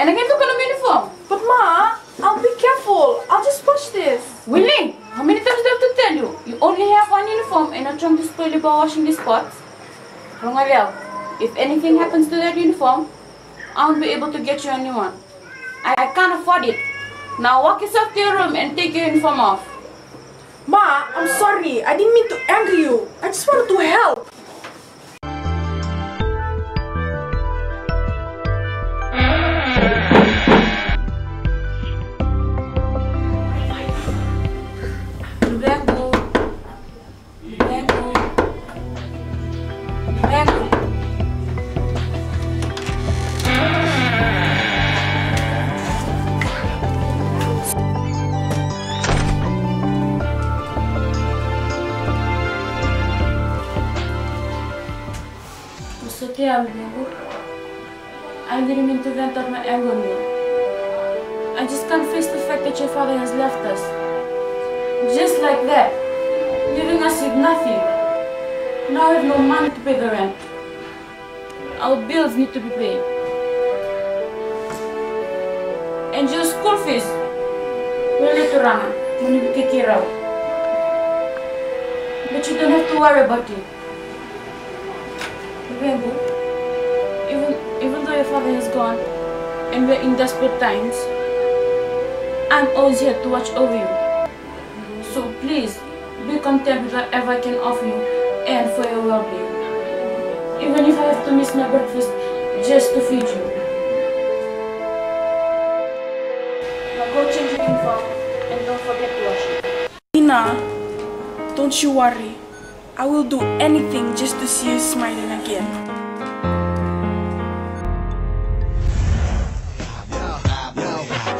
And again, look at the uniform. But Ma, I'll be careful. I'll just wash this. Willie, how many times do I have to tell you? You only have one uniform and I'm trying to spoil you by washing these pots. Rongavel, if anything happens to that uniform, I won't be able to get you a new one. I, I can't afford it. Now walk yourself to your room and take your uniform off. Ma, I'm sorry. I didn't mean to anger you. I just wanted to help. Maksudnya, Lubengo. I didn't mean to vent out my on. I just can't face the fact that your father has left us. Just like that, leaving us with nothing. Now I have no money to pay the rent. Our bills need to be paid. And your school fees, we'll take care of. But you don't have to worry about it. Even, even though your father is gone, and we're in desperate times, I'm always here to watch over you. So please, be content with whatever I can offer you and for your well-being. Even if I have to miss my breakfast just to feed you. Now go change your uniform and don't forget to wash it. Ina, don't you worry. I will do anything just to see you smiling again.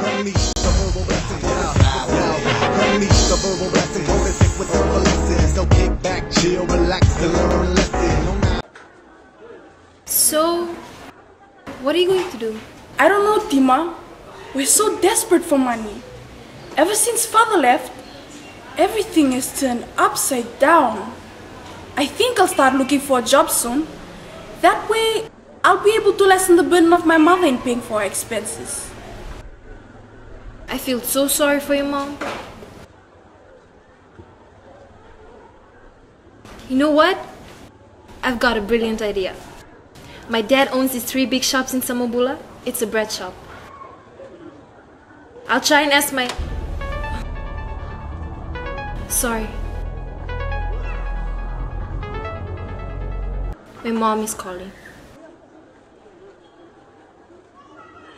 Unleash the verbal blessing, yo, yo. Unleash the verbal blessing, prolific with verbal lessons. So kick back, chill, relax, and learn a lesson. So, what are you going to do? I don't know, Tima. We're so desperate for money. Ever since father left, everything is turned upside down. I think I'll start looking for a job soon. That way, I'll be able to lessen the burden of my mother in paying for her expenses. I feel so sorry for your mom. You know what? I've got a brilliant idea. My dad owns these three big shops in Samabula. It's a bread shop. I'll try and ask my. Sorry. My mom is calling.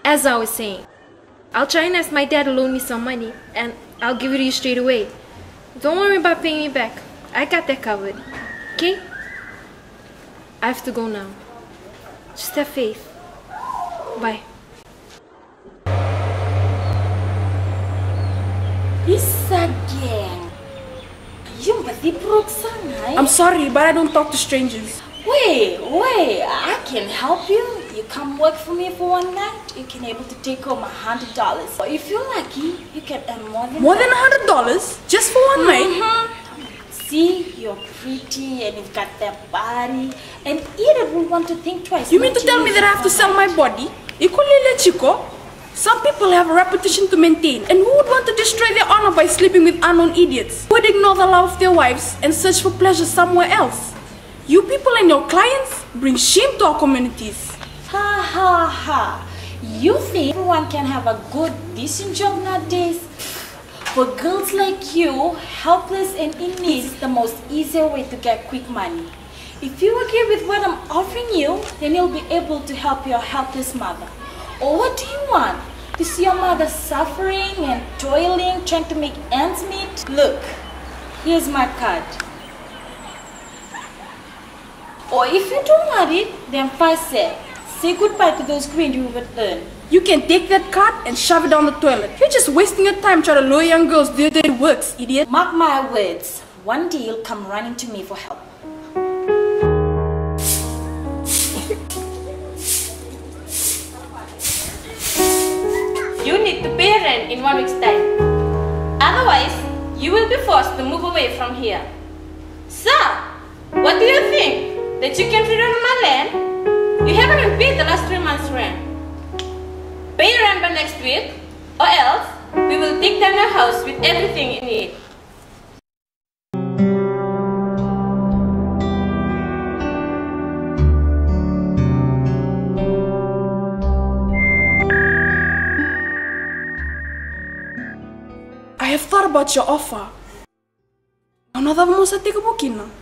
As I was saying, I'll try and ask my dad to loan me some money and I'll give it to you straight away. Don't worry about paying me back. I got that covered. Okay? I have to go now. Just have faith. Bye. Bisa, geng. You mesti perut sangat. I'm sorry, but I don't talk to strangers. Wait, wait, I can help you. You come work for me for one night, you can able to take home a hundred dollars. But if you're lucky, you can earn more than More than a hundred dollars just for one night? Mhm. See, you're pretty and you've got that body, and Edith will want to think twice. You mean to tell me that I have to sell my body? Ikulele Chico? Some people have a reputation to maintain, and who would want to destroy their honor by sleeping with unknown idiots? Who would ignore the love of their wives and search for pleasure somewhere else? You people and your clients bring shame to our communities. Ha ha ha. You think everyone can have a good, decent job nowadays? For girls like you, helpless and in need is the most easier way to get quick money. If you agree with what I'm offering you, then you'll be able to help your helpless mother. Or what do you want? To see your mother suffering and toiling, trying to make ends meet? Look, here's my card. Or if you don't want it, then fast say, say goodbye to those green you would. You can take that card and shove it down the toilet. You're just wasting your time trying to lure young girls to their works, idiot. Mark my words, one day you'll come running to me for help. You need to pay rent in one week's time. Otherwise, you will be forced to move away from here. Sir, what do you think? That you can freedom on my land? You haven't paid the last three months' rent. pay your rent by next week, or else we will take down your house with everything in it. I have thought about your offer. Não nada vamos a ter que.